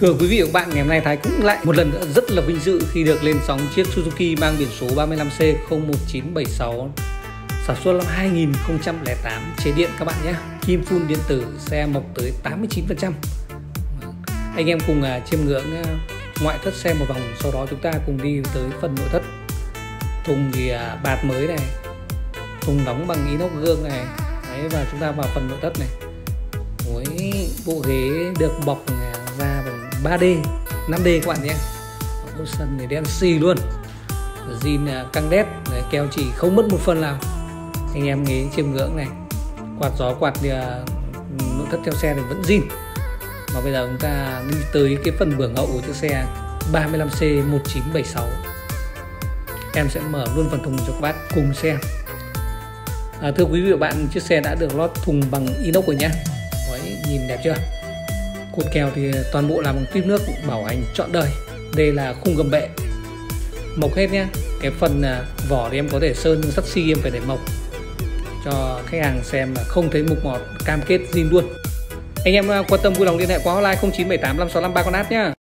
Thưa quý vị và các bạn, ngày hôm nay Thái cũng lại một lần nữa rất là vinh dự khi được lên sóng chiếc Suzuki mang biển số 35C01976 sản xuất năm 2008 chế điện các bạn nhé. Kim phun điện tử xe mộc tới 89%. Anh em cùng à, chiêm ngưỡng à, ngoại thất xe một vòng, sau đó chúng ta cùng đi tới phần nội thất. Thùng thì à, bạt mới này, thùng đóng bằng inox gương này, Đấy, và chúng ta vào phần nội thất này. Với bộ ghế được bọc 3D 5D các bạn nhé. Ocean này đen xì luôn. Zin à, căng đét Đấy, keo chỉ không mất một phần nào. Anh em nghĩ chiêm ngưỡng này quạt gió quạt thì, uh, nội thất theo xe thì vẫn zin. Mà bây giờ chúng ta đi tới cái phần bưởng hậu của chiếc xe 35C 1976 em sẽ mở luôn phần thùng cho các bác cùng xem. À, thưa quý vị và bạn chiếc xe đã được lót thùng bằng inox rồi nhé. Đấy, nhìn đẹp chưa? Cột kèo thì toàn bộ làm bằng tuyếp nước bảo hành trọn đời. Đây là khung gầm bệ. Mộc hết nhé cái phần à, vỏ thì em có thể sơn sắt xi em phải để mộc cho khách hàng xem là không thấy mục mọt cam kết zin luôn. Anh em à, quan tâm vui lòng liên hệ qua hotline 0978 565 3 con nhá.